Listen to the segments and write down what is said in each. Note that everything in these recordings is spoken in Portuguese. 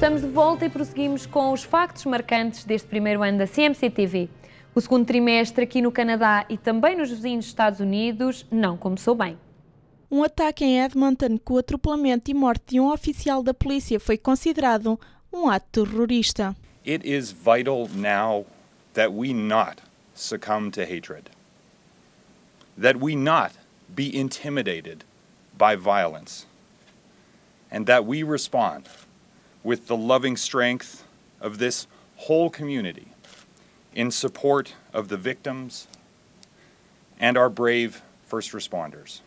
Estamos de volta e prosseguimos com os factos marcantes deste primeiro ano da CMC TV. O segundo trimestre aqui no Canadá e também nos vizinhos Estados Unidos não começou bem. Um ataque em Edmonton com o atropelamento e morte de um oficial da polícia foi considerado um ato terrorista. It is vital now that we not succumb to hatred. That we not be intimidated by violence. And that we respond with the loving strength of this whole community in support of the victims and our brave first responders.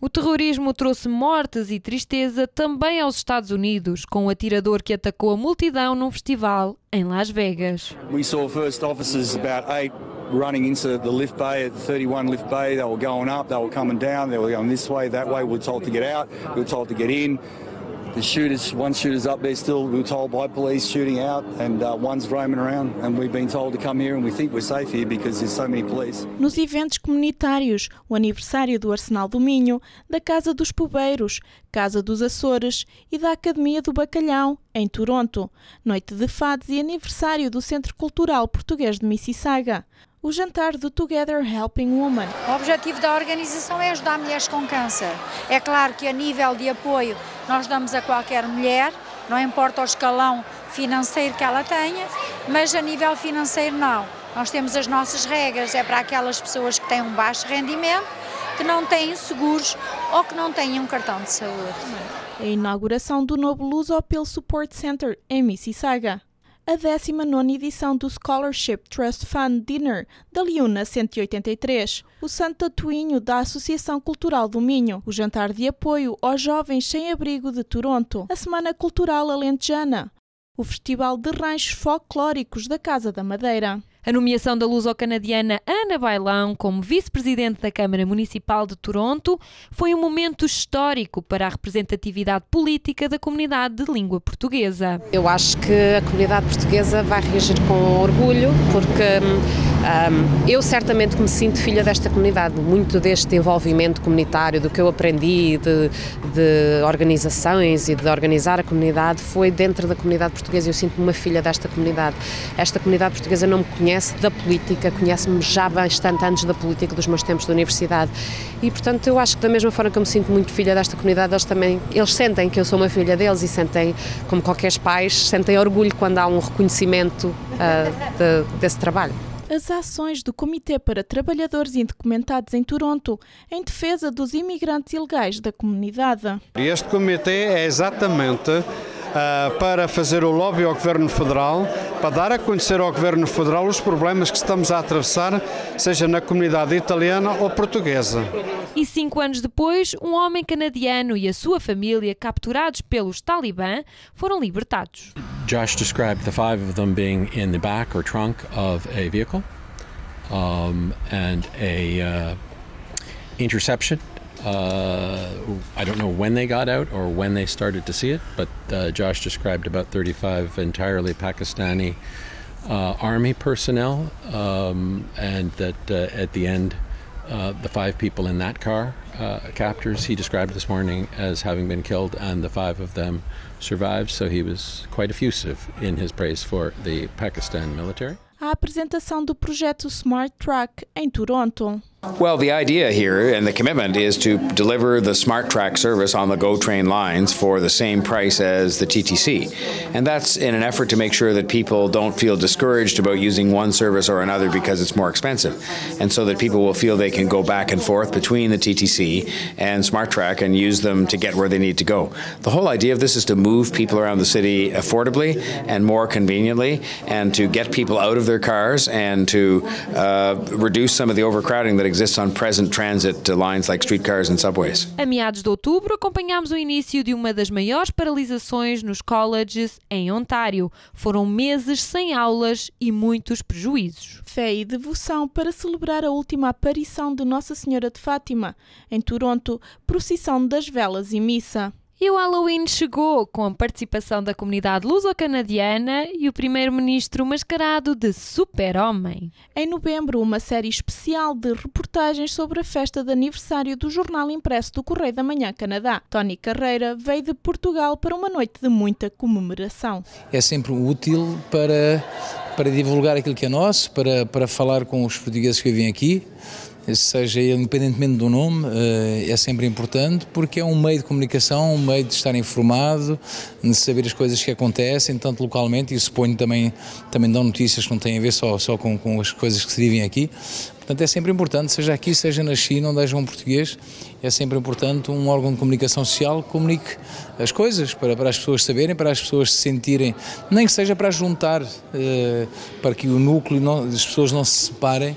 O terrorismo trouxe mortes e tristeza também aos Estados Unidos, com o atirador que atacou a multidão num festival em Las Vegas. We saw first officers about eight running into the lift bay at 31 lift bay. They were going up, they were coming down, they were going this way, that way. We were told to get out, we were told to get in. The shooters, one shooter's up there still. We were told by police shooting out, and uh, one's roaming around. And we've been told to come here, and we think we're safe here because there's so many police. Nos eventos comunitários, o aniversário do Arsenal do Minho, da Casa dos Pobeiros, Casa dos Açores e da Academia do Bacalhau, em Toronto, noite de fados e aniversário do Centro Cultural Português de Mississauga o jantar do Together Helping Woman. O objetivo da organização é ajudar mulheres com câncer. É claro que a nível de apoio nós damos a qualquer mulher, não importa o escalão financeiro que ela tenha, mas a nível financeiro não. Nós temos as nossas regras, é para aquelas pessoas que têm um baixo rendimento, que não têm seguros ou que não têm um cartão de saúde. A inauguração do novo Luz Appeal Support Center em Mississauga a 19 edição do Scholarship Trust Fund Dinner da Liuna 183, o Santo Tatuinho da Associação Cultural do Minho, o jantar de apoio aos jovens sem abrigo de Toronto, a Semana Cultural Alentejana, o Festival de Ranchos Folclóricos da Casa da Madeira. A nomeação da luso-canadiana Ana Bailão como vice-presidente da Câmara Municipal de Toronto foi um momento histórico para a representatividade política da comunidade de língua portuguesa. Eu acho que a comunidade portuguesa vai reagir com orgulho, porque um, eu certamente me sinto filha desta comunidade. Muito deste envolvimento comunitário, do que eu aprendi de, de organizações e de organizar a comunidade, foi dentro da comunidade portuguesa. Eu sinto-me uma filha desta comunidade. Esta comunidade portuguesa não me conhece da política, conhece-me já bastante antes da política, dos meus tempos da universidade. E, portanto, eu acho que da mesma forma que eu me sinto muito filha desta comunidade, eles também, eles sentem que eu sou uma filha deles e sentem, como qualquer pais, sentem orgulho quando há um reconhecimento uh, de, desse trabalho as ações do Comitê para Trabalhadores Indocumentados em Toronto em defesa dos imigrantes ilegais da comunidade. Este comitê é exatamente para fazer o lobby ao Governo Federal, para dar a conhecer ao Governo Federal os problemas que estamos a atravessar, seja na comunidade italiana ou portuguesa. E cinco anos depois, um homem canadiano e a sua família, capturados pelos talibã, foram libertados. Josh described the five of them being in the back or trunk of a vehicle um, and a uh, interception Uh, I don't know when they got out or when they started to see it, but uh, Josh described about 35 entirely Pakistani uh, army personnel, um, and that uh, at the end, uh, the five people in that car, captors, he described this morning as having been killed, and the five of them survived. So he was quite effusive in his praise for the Pakistan military. A apresentação do projeto Smart Truck em Toronto. Well, the idea here and the commitment is to deliver the Smart Track service on the GO train lines for the same price as the TTC. And that's in an effort to make sure that people don't feel discouraged about using one service or another because it's more expensive. And so that people will feel they can go back and forth between the TTC and Smart Track and use them to get where they need to go. The whole idea of this is to move people around the city affordably and more conveniently and to get people out of their cars and to uh, reduce some of the overcrowding that exists on present transit lines like streetcars and subways. A meados de outubro, acompanhámos o início de uma das maiores paralisações nos colleges em Ontário. Foram meses sem aulas e muitos prejuízos. Fé e devoção para celebrar a última aparição de Nossa Senhora de Fátima. Em Toronto, procissão das velas e missa. E o Halloween chegou com a participação da comunidade luso-canadiana e o primeiro-ministro mascarado de super-homem. Em novembro, uma série especial de reportagens sobre a festa de aniversário do jornal impresso do Correio da Manhã Canadá. Tony Carreira veio de Portugal para uma noite de muita comemoração. É sempre útil para, para divulgar aquilo que é nosso, para, para falar com os portugueses que vivem aqui seja independentemente do nome, eh, é sempre importante porque é um meio de comunicação, um meio de estar informado, de saber as coisas que acontecem, tanto localmente, e suponho também, também dão notícias que não têm a ver só, só com, com as coisas que se vivem aqui. Portanto, é sempre importante, seja aqui, seja na China, onde haja um português, é sempre importante um órgão de comunicação social que comunique as coisas para, para as pessoas saberem, para as pessoas se sentirem, nem que seja para juntar, eh, para que o núcleo, não, as pessoas não se separem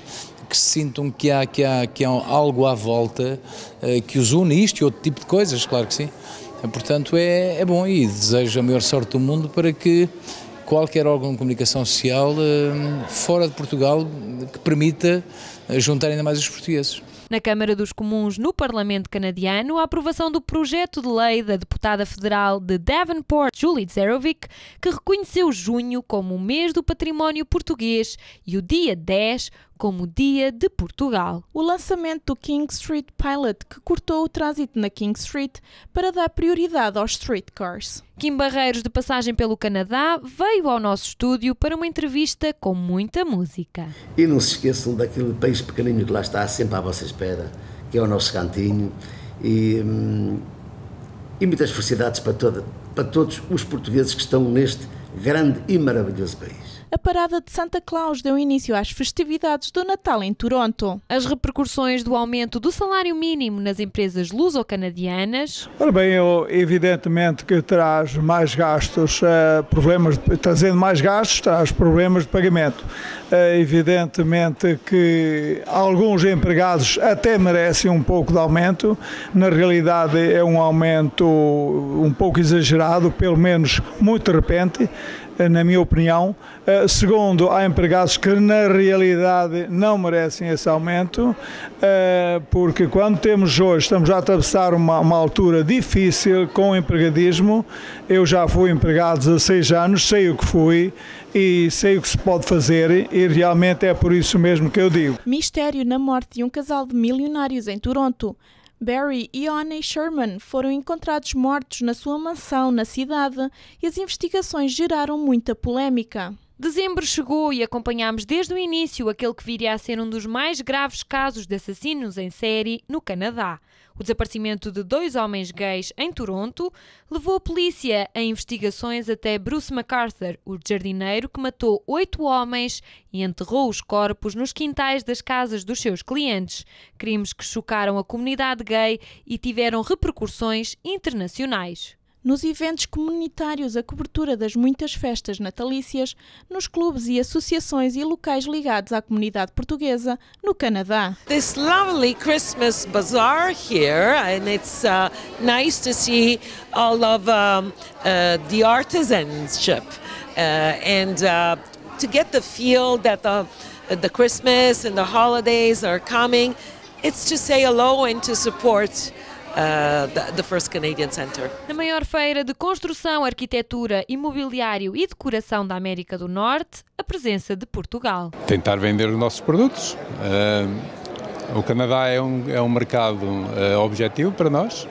que sintam que há, que há, que há algo à volta uh, que os une, isto e outro tipo de coisas, claro que sim. Uh, portanto, é, é bom e desejo a maior sorte do mundo para que qualquer órgão de comunicação social uh, fora de Portugal que permita juntar ainda mais os portugueses. Na Câmara dos Comuns, no Parlamento Canadiano, a aprovação do projeto de lei da deputada federal de Davenport, Julie Zerovic, que reconheceu junho como o mês do património português e o dia 10 como o Dia de Portugal. O lançamento do King Street Pilot, que cortou o trânsito na King Street para dar prioridade aos streetcars. Kim Barreiros, de passagem pelo Canadá, veio ao nosso estúdio para uma entrevista com muita música. E não se esqueçam daquele país pequenino que lá está, sempre à vossa espera, que é o nosso cantinho. E, hum, e muitas felicidades para, toda, para todos os portugueses que estão neste grande e maravilhoso país a parada de Santa Claus deu início às festividades do Natal em Toronto. As repercussões do aumento do salário mínimo nas empresas luso-canadianas. Ora bem, evidentemente que traz mais gastos, uh, problemas, trazendo mais gastos, traz problemas de pagamento. Uh, evidentemente que alguns empregados até merecem um pouco de aumento, na realidade é um aumento um pouco exagerado, pelo menos muito de repente. Eh, na minha opinião. Eh, segundo, há empregados que na realidade não merecem esse aumento, eh, porque quando temos hoje, estamos a atravessar uma, uma altura difícil com o empregadismo. Eu já fui empregado há seis anos, sei o que fui e sei o que se pode fazer e realmente é por isso mesmo que eu digo. Mistério na morte de um casal de milionários em Toronto. Barry e Honey Sherman foram encontrados mortos na sua mansão na cidade e as investigações geraram muita polémica. Dezembro chegou e acompanhámos desde o início aquele que viria a ser um dos mais graves casos de assassinos em série no Canadá. O desaparecimento de dois homens gays em Toronto levou a polícia a investigações até Bruce MacArthur, o jardineiro que matou oito homens e enterrou os corpos nos quintais das casas dos seus clientes. Crimes que chocaram a comunidade gay e tiveram repercussões internacionais nos eventos comunitários, a cobertura das muitas festas natalícias, nos clubes e associações e locais ligados à comunidade portuguesa no Canadá. This lovely Christmas bazaar here, and it's uh, nice to see all of um, uh, the artisanship uh, and uh, to get the feel that the the Christmas and the holidays are coming. It's to say hello and to support uh, the First Canadian Center. Na maior feira de construção, arquitetura, imobiliário e decoração da América do Norte, a presença de Portugal. Tentar vender os nossos produtos. Uh, o Canadá é um, é um mercado uh, objetivo para nós. Uh,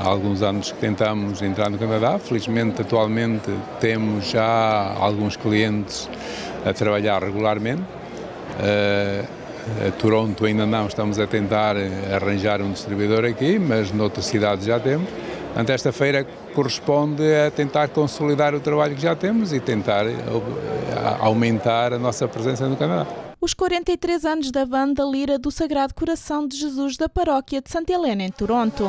há alguns anos que tentamos entrar no Canadá. Felizmente, atualmente, temos já alguns clientes a trabalhar regularmente. Uh, Toronto ainda não, estamos a tentar arranjar um distribuidor aqui, mas noutras cidades já temos. Portanto, esta feira corresponde a tentar consolidar o trabalho que já temos e tentar eh, aumentar a nossa presença no Canadá. Os 43 anos da banda Lira do Sagrado Coração de Jesus da Paróquia de Santa Helena, em Toronto.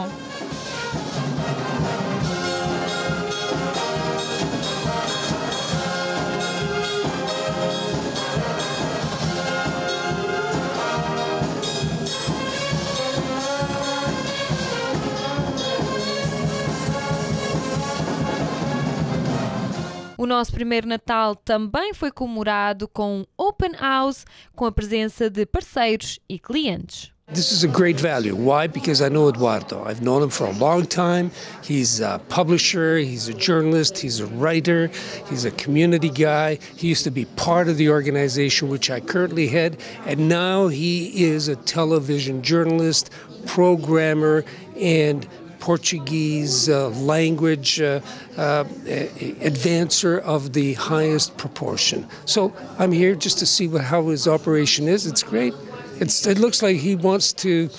O nosso primeiro Natal também foi comemorado com um open house com a presença de parceiros e clientes. This is a great value. Why? Because I know Eduardo. I've known him for a long time. He's a publisher, he's a journalist, he's a writer, he's a community guy. He used to be part of the organization which I currently head, and now he is a television journalist, programmer, and Portuguese uh, language uh, uh, advancer of the highest proportion. So I'm here just to see what, how his operation is. It's great. It's, it looks like he wants to.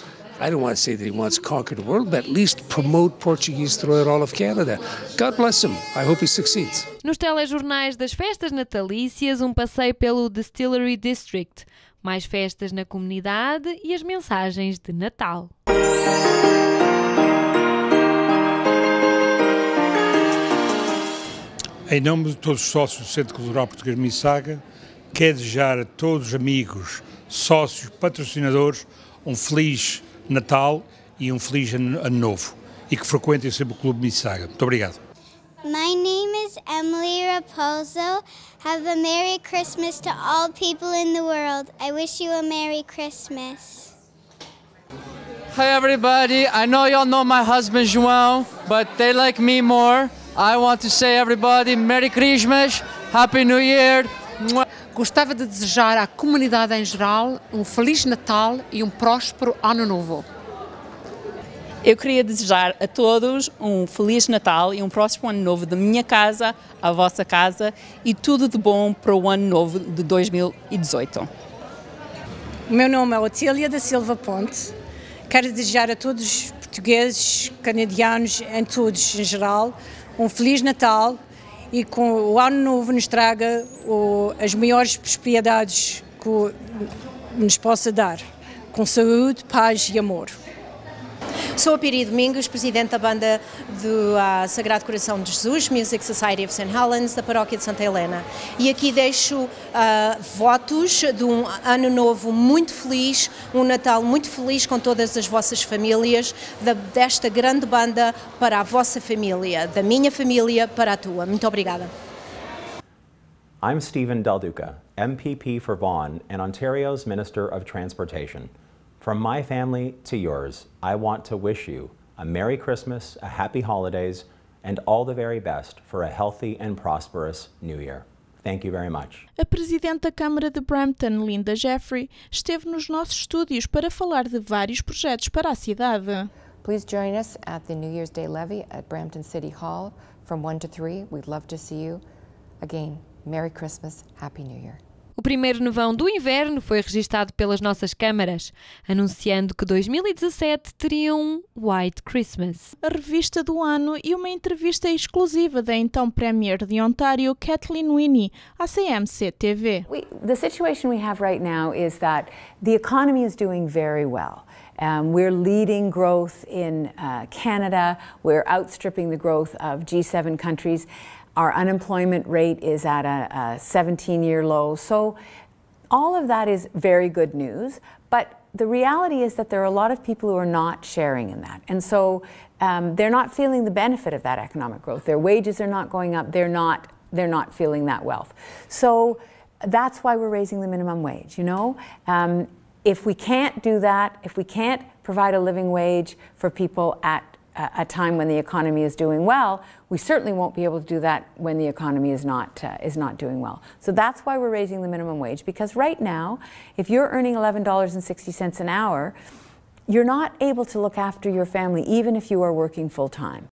I don't want to say that he wants to conquer the world, but at least promote Portuguese throughout all of Canada. God bless him. I hope he succeeds. Nos telejornais das festas natalícias, um passeio pelo Distillery District, mais festas na comunidade e as mensagens de Natal. Em nome de todos os sócios do Centro Cultural Português Missaga, quero desejar a todos os amigos, sócios, patrocinadores um feliz Natal e um feliz Ano Novo. E que frequentem sempre o Clube Missaga. Muito obrigado. My name is Emily Raposo. Have a Merry Christmas to all people in the world. I wish you a Merry Christmas. Hi everybody, I know y'all know my husband João, but they like me more. I want to say everybody Merry Christmas, Happy New Year. Gostava de desejar à comunidade em geral um Feliz Natal e um próspero Ano Novo. Eu queria desejar a todos um Feliz Natal e um próximo Ano Novo da minha casa, à vossa casa e tudo de bom para o Ano Novo de 2018. O meu nome é Otília da Silva Ponte. Quero desejar a todos os portugueses, canadianos, em todos em geral, um Feliz Natal e com o Ano Novo nos traga o, as maiores prosperidades que nos possa dar, com saúde, paz e amor. Sou a Piri Domingos, presidente da banda do uh, Sagrado Coração de Jesus, Music Society of St. Helens, da paróquia de Santa Helena. E aqui deixo uh, votos de um ano novo muito feliz, um Natal muito feliz com todas as vossas famílias, da, desta grande banda para a vossa família, da minha família para a tua. Muito obrigada. I'm Stephen Del Duca, MPP for Vaughan and Ontario's Minister of Transportation. From my family to yours, I want to wish you a Merry Christmas, a Happy Holidays, and all the very best for a healthy and prosperous New Year. Thank you very much. A Presidente da Câmara de Brampton, Linda Jeffrey, esteve nos nossos estúdios para falar de vários projetos para a cidade. Please join us at the New Year's Day levy at Brampton City Hall from 1 to 3. We'd love to see you. Again, Merry Christmas, Happy New Year. O primeiro nevão do inverno foi registado pelas nossas câmaras, anunciando que 2017 teria um White Christmas. A revista do ano e uma entrevista exclusiva da então Premier de Ontário, Kathleen Winnie, à CMC TV. We, the situation we have right now is that the economy is doing very well. Um, we're leading growth in uh, Canada. We're outstripping the growth of G7 countries. Our unemployment rate is at a, a 17 year low. So, all of that is very good news. But the reality is that there are a lot of people who are not sharing in that. And so, um, they're not feeling the benefit of that economic growth. Their wages are not going up. They're not, they're not feeling that wealth. So, that's why we're raising the minimum wage, you know? Um, if we can't do that, if we can't provide a living wage for people at a time when the economy is doing well, we certainly won't be able to do that when the economy is not uh, is not doing well. So that's why we're raising the minimum wage because right now, if you're earning $11.60 an hour, you're not able to look after your family even if you are working full time.